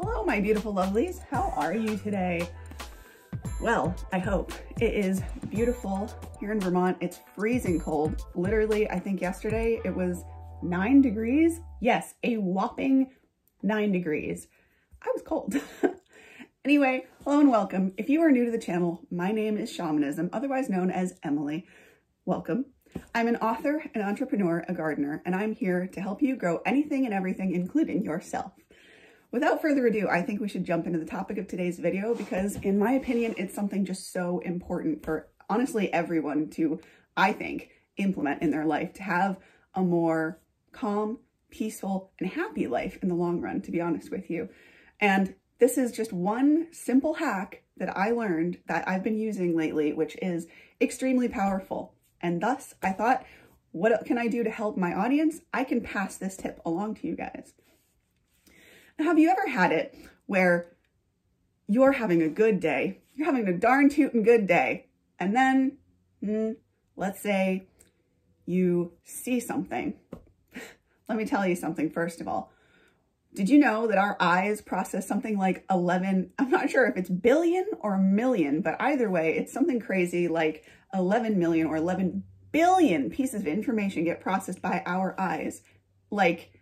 Hello, my beautiful lovelies. How are you today? Well, I hope. It is beautiful here in Vermont. It's freezing cold. Literally, I think yesterday it was nine degrees. Yes, a whopping nine degrees. I was cold. anyway, hello and welcome. If you are new to the channel, my name is Shamanism, otherwise known as Emily. Welcome. I'm an author, an entrepreneur, a gardener, and I'm here to help you grow anything and everything, including yourself. Without further ado, I think we should jump into the topic of today's video because in my opinion, it's something just so important for honestly everyone to, I think, implement in their life to have a more calm, peaceful, and happy life in the long run, to be honest with you. And this is just one simple hack that I learned that I've been using lately, which is extremely powerful. And thus I thought, what can I do to help my audience? I can pass this tip along to you guys. Have you ever had it where you're having a good day, you're having a darn tootin' good day, and then, hmm, let's say you see something. Let me tell you something first of all. Did you know that our eyes process something like 11, I'm not sure if it's billion or million, but either way, it's something crazy like 11 million or 11 billion pieces of information get processed by our eyes. Like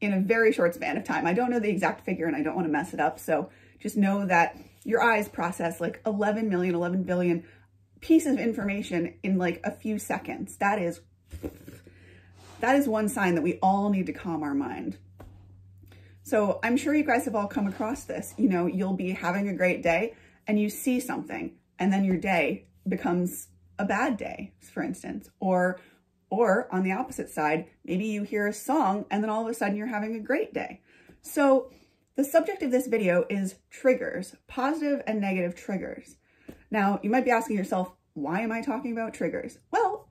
in a very short span of time. I don't know the exact figure and I don't want to mess it up. So just know that your eyes process like 11 million, 11 billion pieces of information in like a few seconds. That is, that is one sign that we all need to calm our mind. So I'm sure you guys have all come across this. You know, you'll be having a great day and you see something and then your day becomes a bad day, for instance, or or on the opposite side, maybe you hear a song and then all of a sudden you're having a great day. So the subject of this video is triggers, positive and negative triggers. Now, you might be asking yourself, why am I talking about triggers? Well,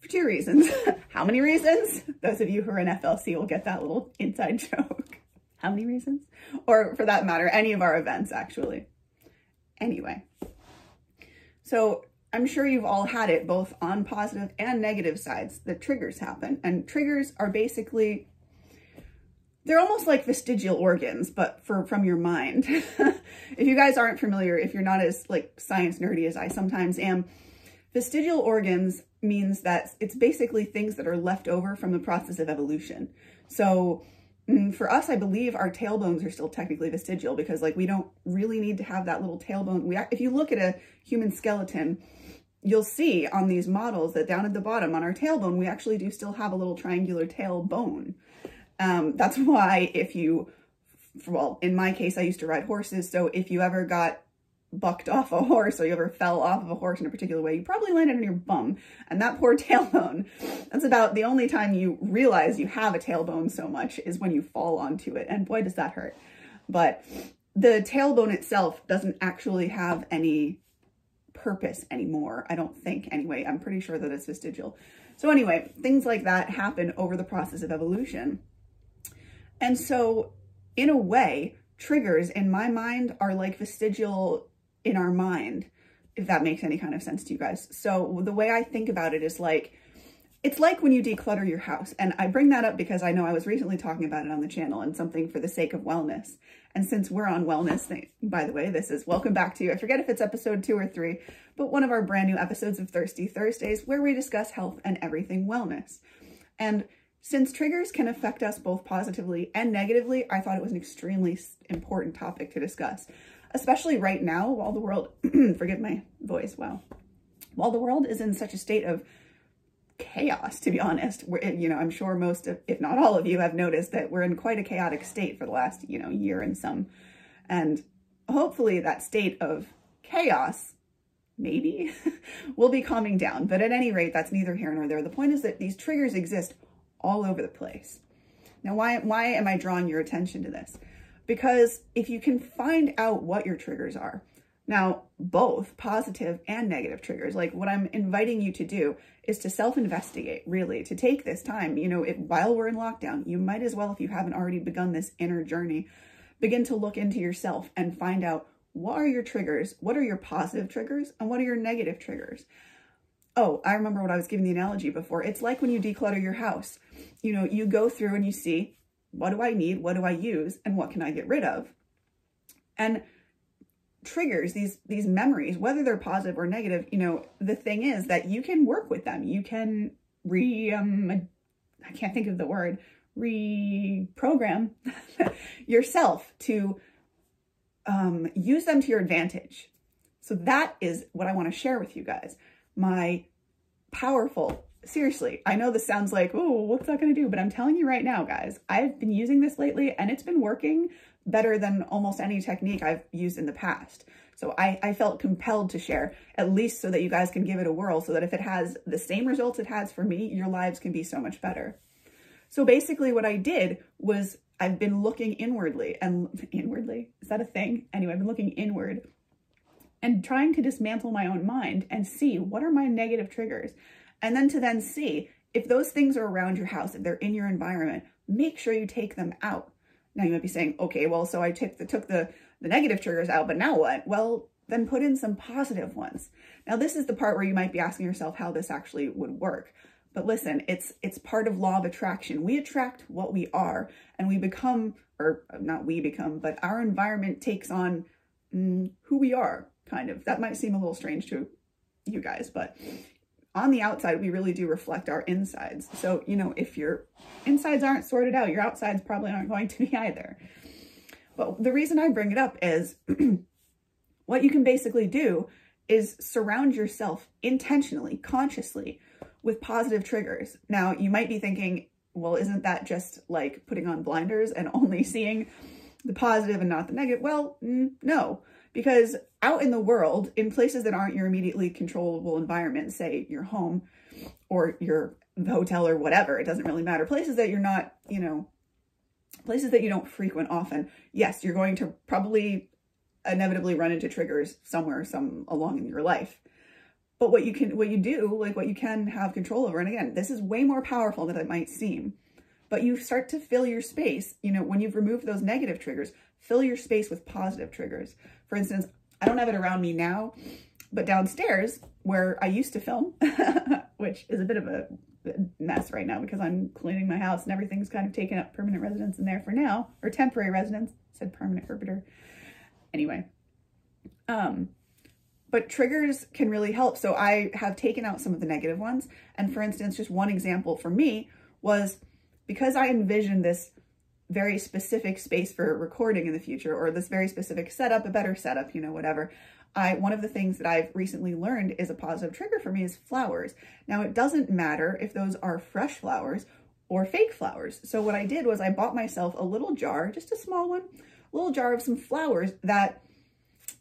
for two reasons. How many reasons? Those of you who are in FLC will get that little inside joke. How many reasons? Or for that matter, any of our events, actually. Anyway, so I'm sure you've all had it both on positive and negative sides that triggers happen. And triggers are basically, they're almost like vestigial organs, but for from your mind. if you guys aren't familiar, if you're not as like science nerdy as I sometimes am, vestigial organs means that it's basically things that are left over from the process of evolution. So mm, for us, I believe our tailbones are still technically vestigial because like we don't really need to have that little tailbone. We, if you look at a human skeleton, you'll see on these models that down at the bottom on our tailbone, we actually do still have a little triangular tailbone. Um, that's why if you, well, in my case, I used to ride horses. So if you ever got bucked off a horse or you ever fell off of a horse in a particular way, you probably landed on your bum. And that poor tailbone, that's about the only time you realize you have a tailbone so much is when you fall onto it. And boy, does that hurt. But the tailbone itself doesn't actually have any purpose anymore. I don't think anyway. I'm pretty sure that it's vestigial. So anyway, things like that happen over the process of evolution. And so in a way, triggers in my mind are like vestigial in our mind, if that makes any kind of sense to you guys. So the way I think about it is like, it's like when you declutter your house. And I bring that up because I know I was recently talking about it on the channel and something for the sake of wellness. And since we're on wellness, by the way, this is welcome back to, you. I forget if it's episode two or three, but one of our brand new episodes of Thirsty Thursdays where we discuss health and everything wellness. And since triggers can affect us both positively and negatively, I thought it was an extremely important topic to discuss, especially right now while the world, forgive my voice, wow, while the world is in such a state of chaos, to be honest. We're, you know, I'm sure most of, if not all of you have noticed that we're in quite a chaotic state for the last, you know, year and some. And hopefully that state of chaos, maybe, will be calming down. But at any rate, that's neither here nor there. The point is that these triggers exist all over the place. Now, why, why am I drawing your attention to this? Because if you can find out what your triggers are, now, both positive and negative triggers, like what I'm inviting you to do is to self-investigate, really, to take this time, you know, it, while we're in lockdown, you might as well, if you haven't already begun this inner journey, begin to look into yourself and find out what are your triggers, what are your positive triggers, and what are your negative triggers. Oh, I remember what I was giving the analogy before. It's like when you declutter your house. You know, you go through and you see, what do I need? What do I use? And what can I get rid of? And triggers, these these memories, whether they're positive or negative, you know, the thing is that you can work with them. You can re um I can't think of the word, reprogram yourself to um, use them to your advantage. So that is what I want to share with you guys. My powerful, seriously, I know this sounds like, oh, what's that going to do? But I'm telling you right now, guys, I've been using this lately and it's been working better than almost any technique I've used in the past. So I, I felt compelled to share, at least so that you guys can give it a whirl, so that if it has the same results it has for me, your lives can be so much better. So basically what I did was I've been looking inwardly and inwardly, is that a thing? Anyway, I've been looking inward and trying to dismantle my own mind and see what are my negative triggers. And then to then see if those things are around your house, if they're in your environment, make sure you take them out. Now you might be saying, okay, well, so I took the, took the, the negative triggers out, but now what? Well, then put in some positive ones. Now this is the part where you might be asking yourself how this actually would work. But listen, it's it's part of law of attraction. We attract what we are and we become, or not we become, but our environment takes on mm, who we are, kind of. That might seem a little strange to you guys, but on the outside, we really do reflect our insides. So, you know, if your insides aren't sorted out, your outsides probably aren't going to be either. But the reason I bring it up is what you can basically do is surround yourself intentionally, consciously with positive triggers. Now, you might be thinking, well, isn't that just like putting on blinders and only seeing the positive and not the negative? Well, no, because out in the world, in places that aren't your immediately controllable environment, say your home or your hotel or whatever, it doesn't really matter. Places that you're not, you know, places that you don't frequent often, yes, you're going to probably inevitably run into triggers somewhere, some along in your life. But what you can, what you do, like what you can have control over, and again, this is way more powerful than it might seem, but you start to fill your space, you know, when you've removed those negative triggers, fill your space with positive triggers. For instance, I don't have it around me now, but downstairs where I used to film, which is a bit of a mess right now because I'm cleaning my house and everything's kind of taken up permanent residence in there for now, or temporary residence, said permanent herpeter. Anyway, um, but triggers can really help. So I have taken out some of the negative ones. And for instance, just one example for me was because I envisioned this very specific space for recording in the future or this very specific setup, a better setup, you know, whatever. I, one of the things that I've recently learned is a positive trigger for me is flowers. Now it doesn't matter if those are fresh flowers or fake flowers. So what I did was I bought myself a little jar, just a small one, a little jar of some flowers that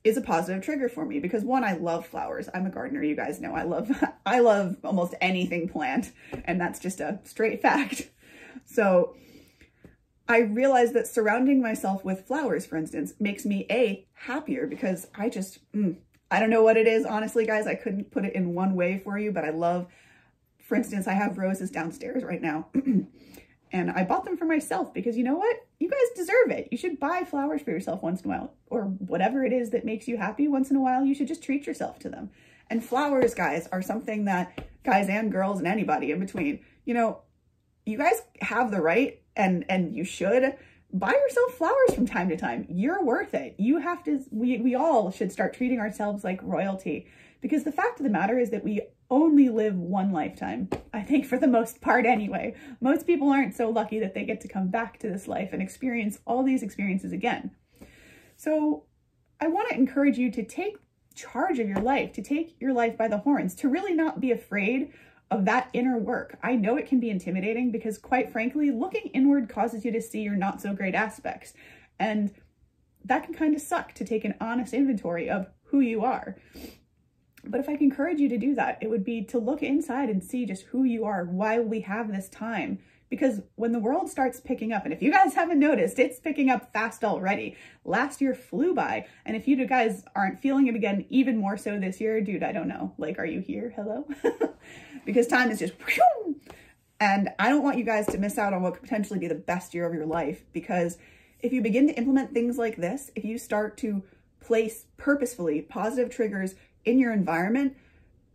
is a positive trigger for me because one, I love flowers. I'm a gardener, you guys know. I love I love almost anything plant, and that's just a straight fact. So I realized that surrounding myself with flowers, for instance, makes me a happier because I just mm, I don't know what it is, honestly, guys. I couldn't put it in one way for you, but I love, for instance, I have roses downstairs right now. And I bought them for myself because you know what? You guys deserve it. You should buy flowers for yourself once in a while or whatever it is that makes you happy once in a while. You should just treat yourself to them. And flowers, guys, are something that guys and girls and anybody in between, you know, you guys have the right and and you should buy yourself flowers from time to time. You're worth it. You have to, we, we all should start treating ourselves like royalty because the fact of the matter is that we only live one lifetime. I think for the most part anyway. Most people aren't so lucky that they get to come back to this life and experience all these experiences again. So I want to encourage you to take charge of your life, to take your life by the horns, to really not be afraid of that inner work. I know it can be intimidating because quite frankly, looking inward causes you to see your not so great aspects. And that can kind of suck to take an honest inventory of who you are. But if I can encourage you to do that, it would be to look inside and see just who you are why we have this time. Because when the world starts picking up, and if you guys haven't noticed, it's picking up fast already. Last year flew by. And if you guys aren't feeling it again, even more so this year, dude, I don't know. Like, are you here? Hello? because time is just, and I don't want you guys to miss out on what could potentially be the best year of your life. Because if you begin to implement things like this, if you start to place purposefully positive triggers in your environment,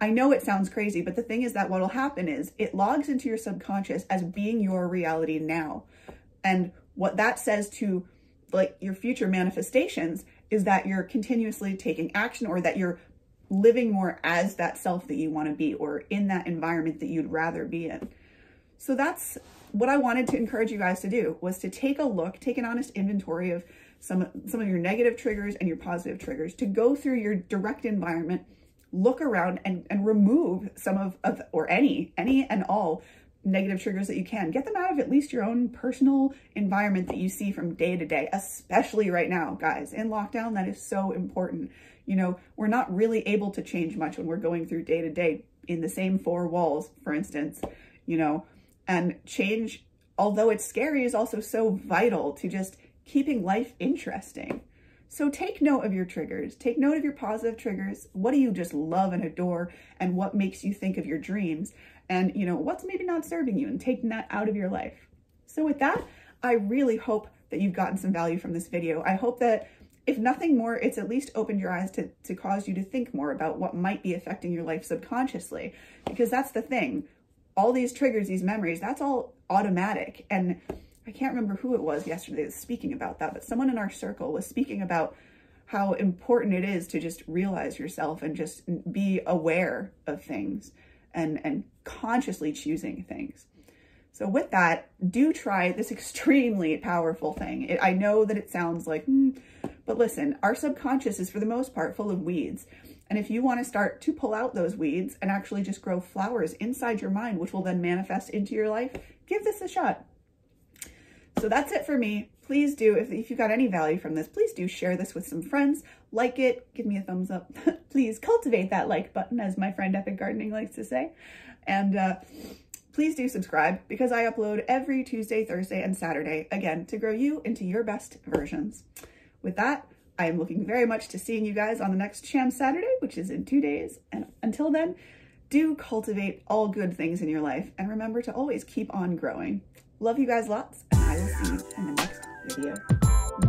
I know it sounds crazy, but the thing is that what will happen is it logs into your subconscious as being your reality now. And what that says to like your future manifestations is that you're continuously taking action or that you're living more as that self that you want to be or in that environment that you'd rather be in. So that's what I wanted to encourage you guys to do was to take a look, take an honest inventory of some, some of your negative triggers and your positive triggers, to go through your direct environment, look around and, and remove some of, of, or any, any and all negative triggers that you can. Get them out of at least your own personal environment that you see from day to day, especially right now, guys. In lockdown, that is so important. You know, we're not really able to change much when we're going through day to day in the same four walls, for instance, you know, and change, although it's scary, is also so vital to just keeping life interesting. So take note of your triggers. Take note of your positive triggers. What do you just love and adore and what makes you think of your dreams? And you know, what's maybe not serving you and taking that out of your life. So with that, I really hope that you've gotten some value from this video. I hope that if nothing more, it's at least opened your eyes to, to cause you to think more about what might be affecting your life subconsciously. Because that's the thing all these triggers, these memories, that's all automatic. And I can't remember who it was yesterday was speaking about that, but someone in our circle was speaking about how important it is to just realize yourself and just be aware of things and, and consciously choosing things. So with that, do try this extremely powerful thing. It, I know that it sounds like, mm, but listen, our subconscious is for the most part full of weeds. And if you want to start to pull out those weeds and actually just grow flowers inside your mind, which will then manifest into your life, give this a shot. So that's it for me. Please do, if, if you got any value from this, please do share this with some friends. Like it, give me a thumbs up. please cultivate that like button, as my friend Epic Gardening likes to say. And uh, please do subscribe because I upload every Tuesday, Thursday, and Saturday, again, to grow you into your best versions. With that, I am looking very much to seeing you guys on the next Sham Saturday, which is in two days. And until then, do cultivate all good things in your life and remember to always keep on growing. Love you guys lots, and I will see you in the next video.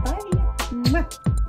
Bye! Mwah.